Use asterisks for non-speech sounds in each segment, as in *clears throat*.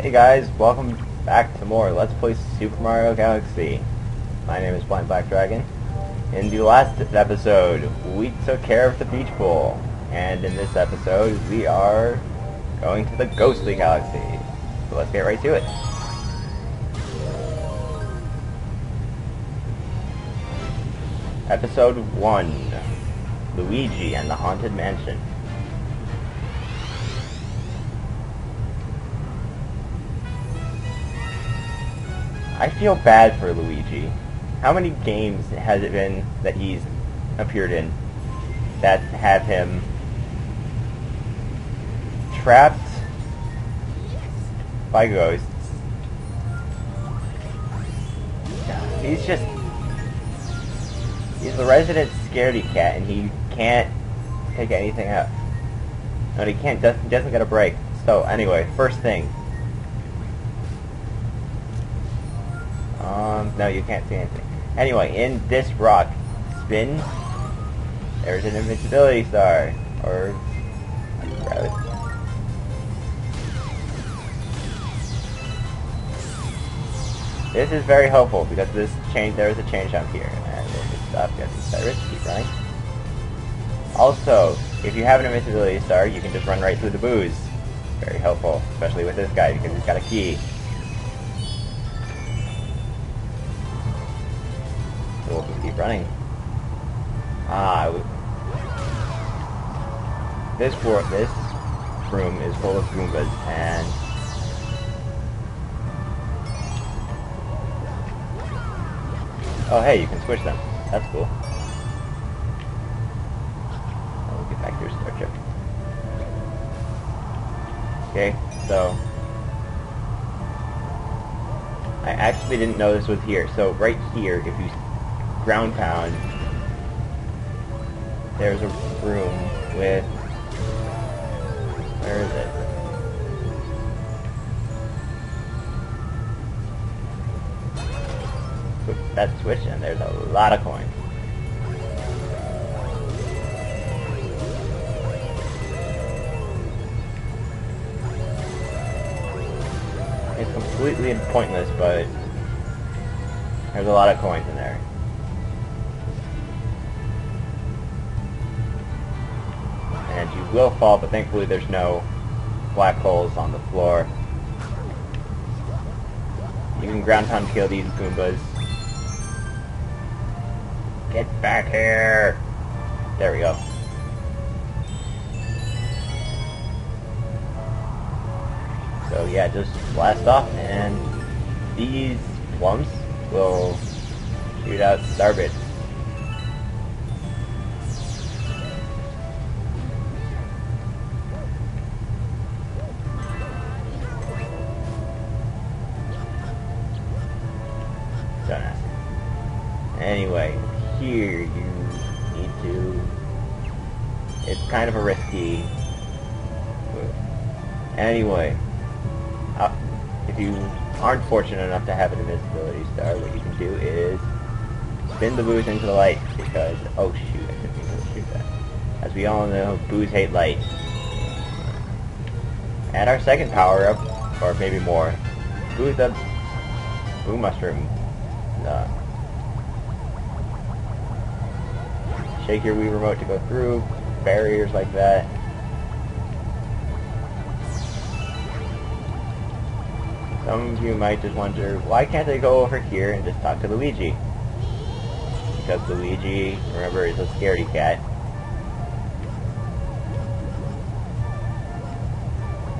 Hey guys, welcome back to more Let's Play Super Mario Galaxy. My name is Blind Black Dragon. In the last episode, we took care of the beach bowl. And in this episode, we are going to the Ghostly Galaxy. So let's get right to it. Episode 1 Luigi and the Haunted Mansion. I feel bad for Luigi. How many games has it been that he's appeared in that have him trapped by ghosts? He's just he's the resident scaredy cat, and he can't take anything out. And he can't doesn't doesn't get a break. So anyway, first thing, No, you can't see anything. Anyway, in this rock, spin, there's an invincibility star. Or. This is very helpful because this change there is a change jump here, and if it stops, you have keep running. Also, if you have an invincibility star, you can just run right through the boos. Very helpful, especially with this guy because he's got a key. Running. Ah, this for this room is full of Goombas, and oh hey, you can switch them. That's cool. I'll get back to your starship. Okay, so I actually didn't know this was here. So right here, if you ground pound, there's a room with, where is it? that switch and there's a lot of coins. It's completely pointless, but there's a lot of coins in there. Will fall, but thankfully there's no black holes on the floor. You can ground pound kill these Goombas. Get back here! There we go. So yeah, just blast off and these plums will shoot out starbits. It's kind of a risky move. Anyway, uh, if you aren't fortunate enough to have an invisibility star, what you can do is spin the boos into the light because, oh shoot, I didn't mean to shoot that. As we all know, boos hate light. And our second power-up, or maybe more, booze up, boo mushroom. Uh, shake your Wii remote to go through barriers like that. Some of you might just wonder, why can't I go over here and just talk to Luigi? Because Luigi, remember, is a scaredy cat.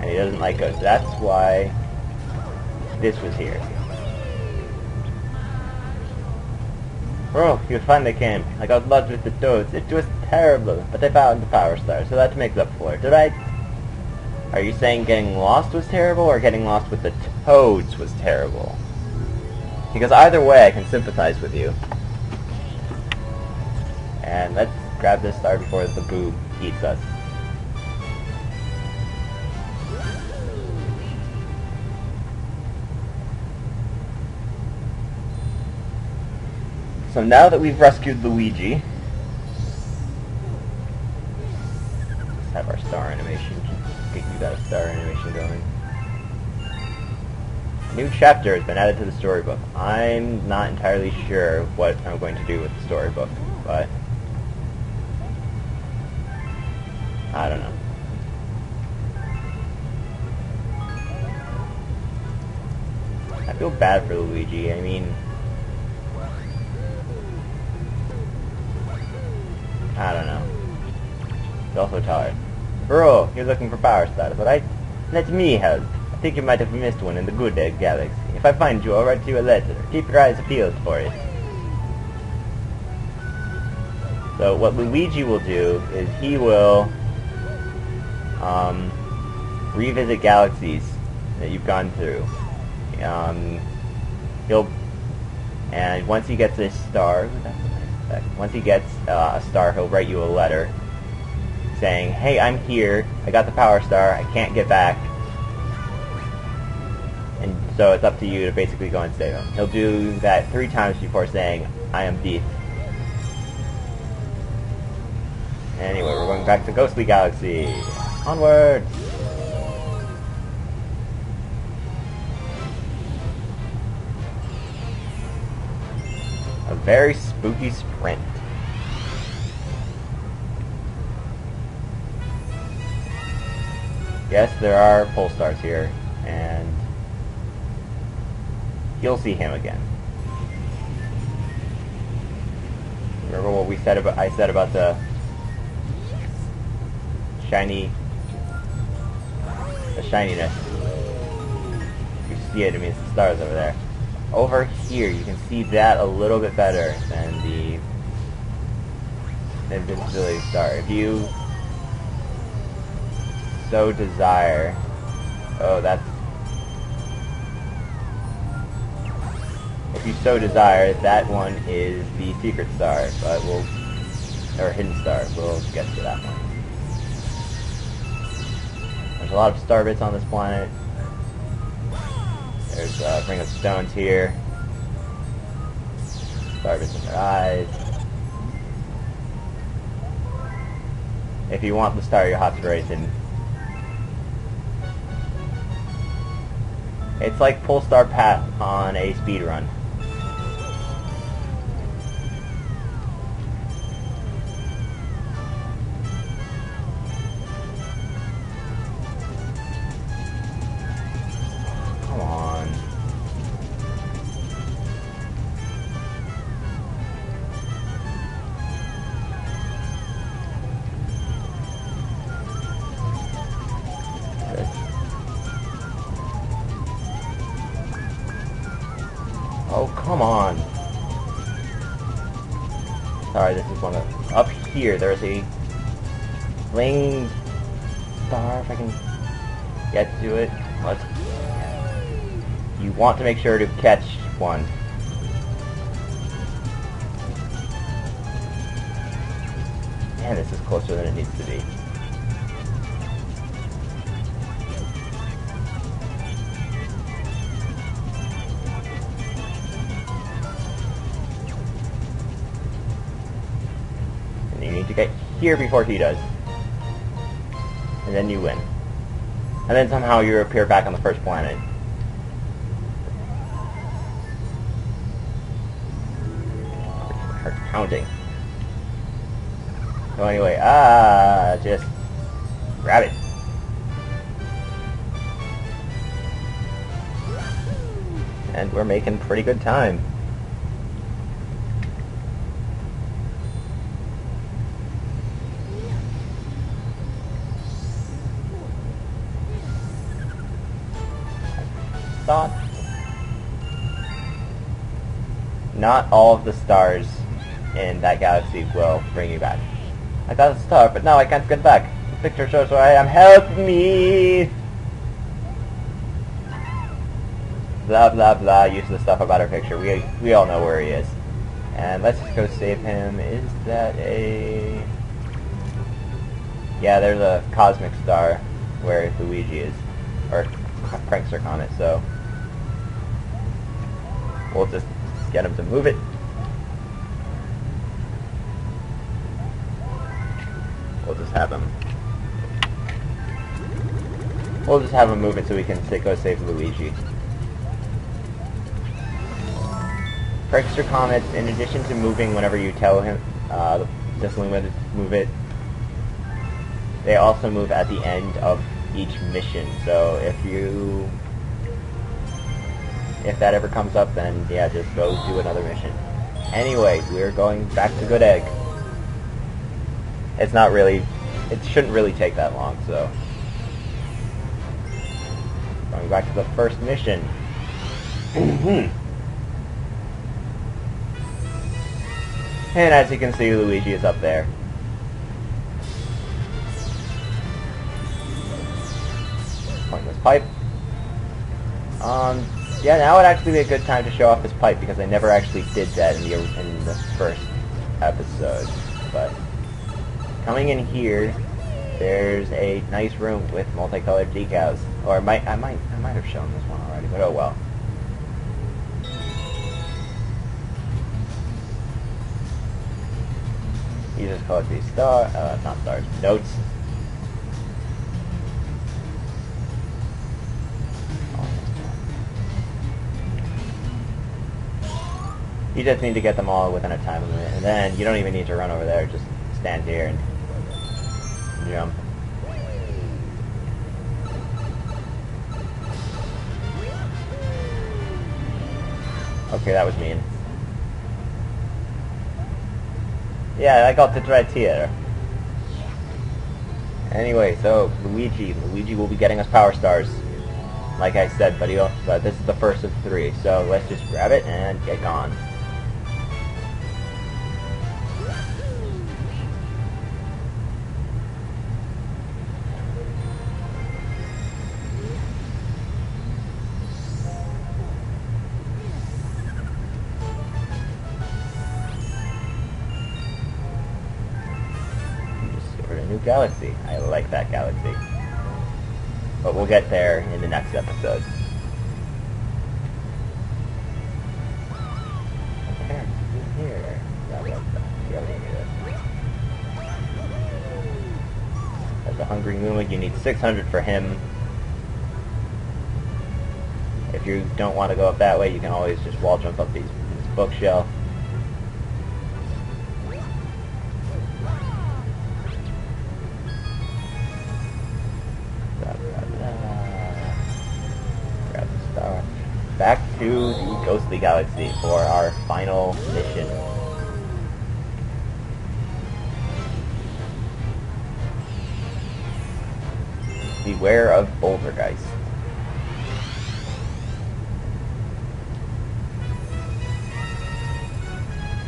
And he doesn't like us. That's why this was here. Oh, you finally came. I got lost with the toads. It was terrible, but I found the power star, so that makes up for it, alright? Are you saying getting lost was terrible, or getting lost with the toads was terrible? Because either way, I can sympathize with you. And let's grab this star before the boob eats us. So now that we've rescued Luigi, animation. Get you a star animation going. new chapter has been added to the storybook. I'm not entirely sure what I'm going to do with the storybook, but I don't know. I feel bad for Luigi. I mean, I don't know. He's also tired. Bro, you're looking for power stars, right? Let me help. I think you might have missed one in the Good Egg Galaxy. If I find you, I'll write you a letter. Keep your eyes peeled for it. So what Luigi will do is he will um, revisit galaxies that you've gone through. Um, he'll and once he gets a star, once he gets uh, a star, he'll write you a letter saying, "Hey, I'm here. I got the power star. I can't get back." And so it's up to you to basically go and save him. He'll do that three times before saying, "I am Death." Anyway, we're going back to Ghostly Galaxy. Onward! A very spooky sprint. Yes, there are pull stars here, and you'll see him again. Remember what we said about I said about the shiny the shininess. You see it, I mean it's the stars over there. Over here you can see that a little bit better than the invincibility star. If you so desire oh that's if you so desire that one is the secret star but we'll or hidden star we'll get to that one there's a lot of star bits on this planet. There's a ring of stones here. Star bits in their eyes. If you want the star, you have to race in. It's like Polestar Pat on a speed run. Here, there's a... Sling... Star, if I can get to it. Let's... You want to make sure to catch one. Man, this is closer than it needs to be. Here before he does. And then you win. And then somehow you appear back on the first planet. Start counting. So anyway, ah, just grab it. And we're making pretty good time. Thought? Not all of the stars in that galaxy will bring you back. I got a star, but now I can't get back. The picture shows where I am. Help me! Blah blah blah, useless stuff about our picture. We, we all know where he is. And let's just go save him. Is that a... Yeah, there's a cosmic star where Luigi is. Or Prankster on it, so... We'll just get him to move it. We'll just have him. We'll just have him move it so we can go save Luigi. Prankster Comets, in addition to moving whenever you tell him uh, the Luma to move it, they also move at the end of each mission. So if you if that ever comes up, then yeah, just go do another mission. Anyway, we're going back to Good Egg. It's not really, it shouldn't really take that long, so. Going back to the first mission. *clears throat* and as you can see, Luigi is up there. Pointless pipe. Um, yeah, now would actually be a good time to show off this pipe because I never actually did that in the in the first episode. But coming in here, there's a nice room with multicolored decals. Or I might I might I might have shown this one already, but oh well. You just collect these star uh, not stars, notes You just need to get them all within a time limit, and then you don't even need to run over there, just stand here and jump. Okay, that was mean. Yeah, I got it right here. Anyway, so Luigi. Luigi will be getting us Power Stars. Like I said, but, but this is the first of three, so let's just grab it and get gone. Galaxy. I like that galaxy. But we'll get there in the next episode. As a Hungry Luma, you need 600 for him. If you don't want to go up that way, you can always just wall jump up these, this bookshelf. The Galaxy for our final mission. Beware of Bouldergeist.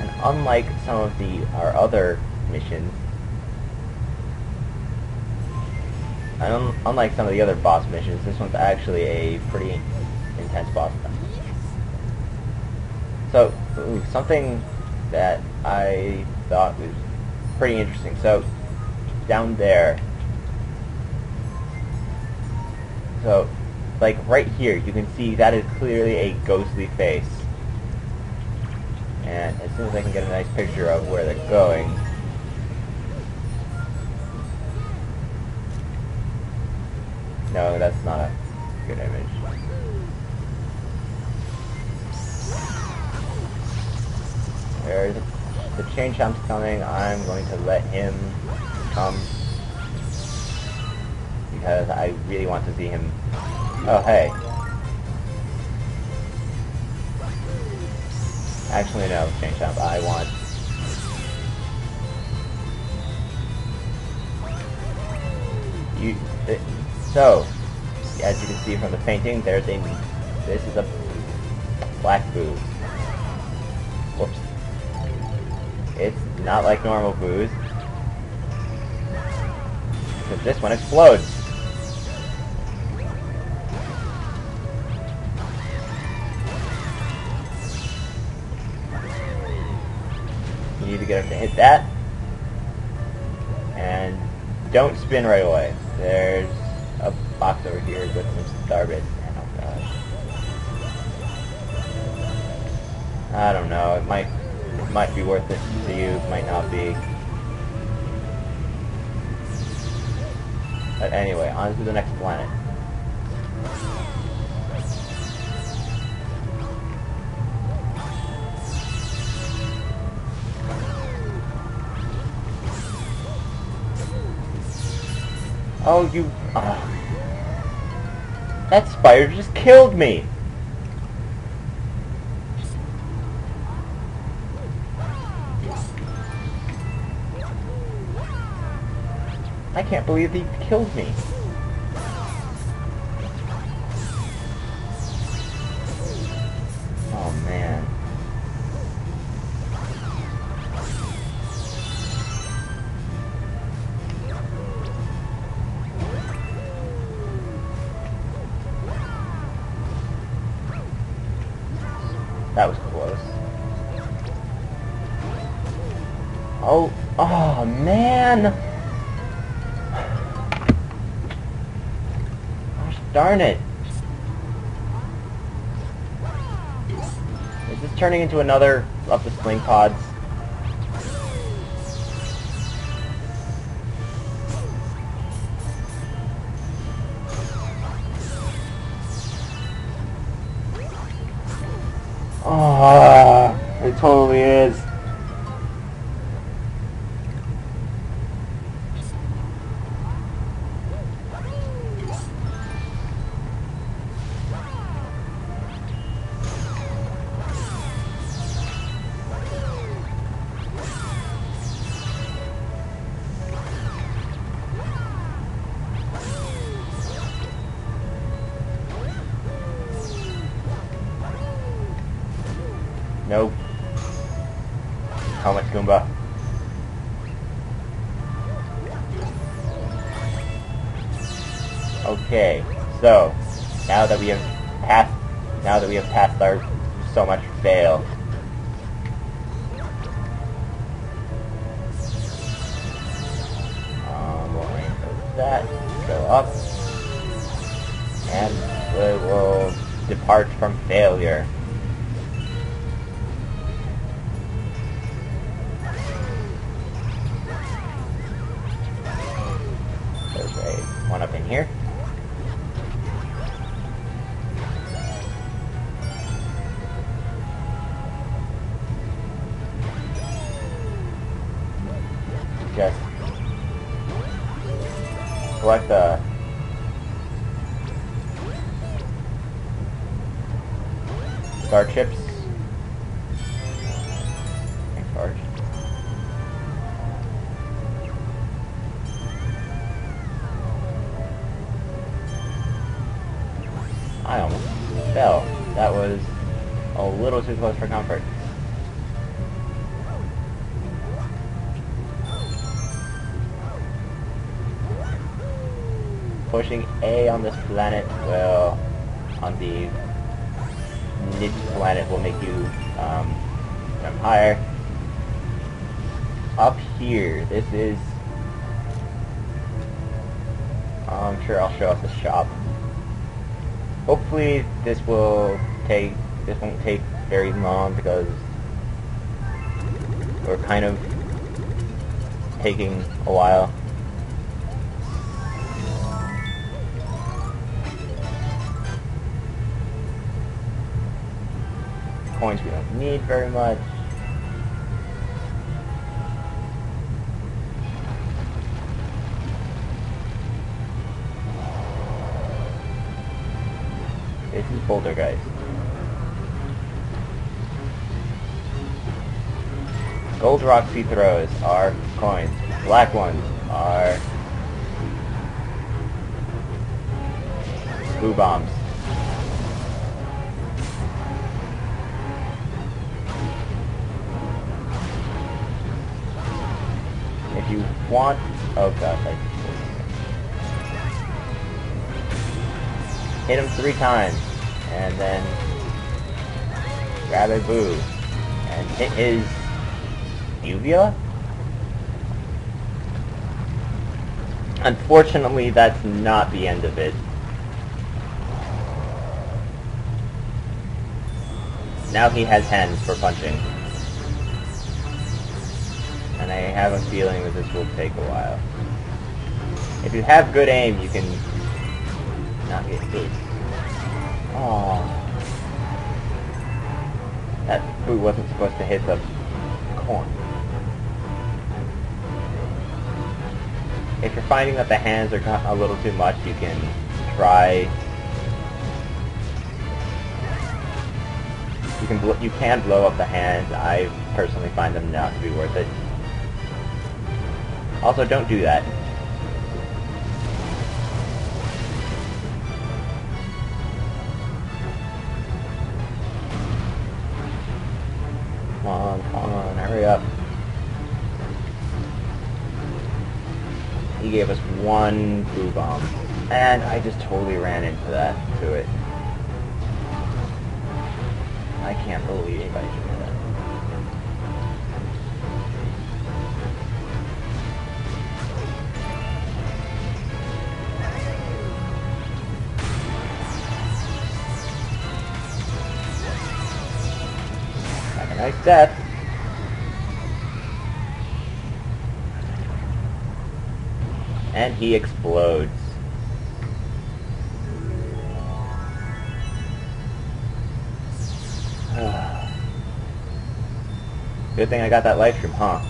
And unlike some of the our other missions, and unlike some of the other boss missions, this one's actually a pretty intense boss fight. So, ooh, something that I thought was pretty interesting. So, down there, so, like right here, you can see that is clearly a ghostly face. And as soon as I can get a nice picture of where they're going, no, that's not a good image. There's the chain chomp's coming. I'm going to let him come because I really want to see him. Oh, hey. Actually, no, chain chomp. I want. You. So, as you can see from the painting, there's a. This is a black boos. It's not like normal boos. Because this one explodes. You need to get up to hit that. And don't spin right away. There's a box over here with some starbits. Oh I don't know, it might might be worth it to you, might not be. But anyway, on to the next planet. Oh, you... Uh, that spider just killed me! I can't believe he killed me. Oh man. That was close. Oh, oh man! Darn it! Is this turning into another of the sling pods? Ah, it totally is. Okay, so now that we have passed, now that we have passed our so much fail. Um, we'll aim that, go up, and we will depart from failure. Star chips. I almost fell. That was a little too close for comfort. Pushing A on this planet will, on the niche planet, will make you um, jump higher. Up here, this is. I'm sure I'll show off the shop hopefully this will take this won't take very long because we're kind of taking a while. Coins we don't need very much. This is Bouldergeist. Gold rocks he throws are coins. Black ones are boo bombs. If you want, oh gosh, I hit him three times, and then grab a boo, and hit his uvula? Unfortunately, that's not the end of it. Now he has hands for punching. I have a feeling that this will take a while. If you have good aim, you can not get hit. Oh. That boot wasn't supposed to hit the corn. if you're finding that the hands are a little too much, you can try. You can you can blow up the hands. I personally find them not to be worth it. Also, don't do that. Come on, come on, hurry up. He gave us one blue bomb. And I just totally ran into that, to it. I can't believe anybody do that. And he explodes. *sighs* Good thing I got that life stream, huh?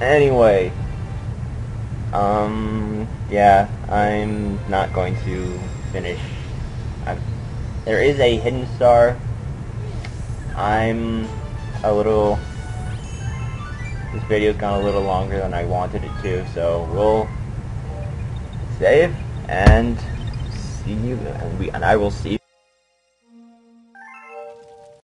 Anyway, um, yeah, I'm not going to finish. There is a hidden star. I'm a little. This video's gone a little longer than I wanted it to, so we'll save and see you, and we and I will see.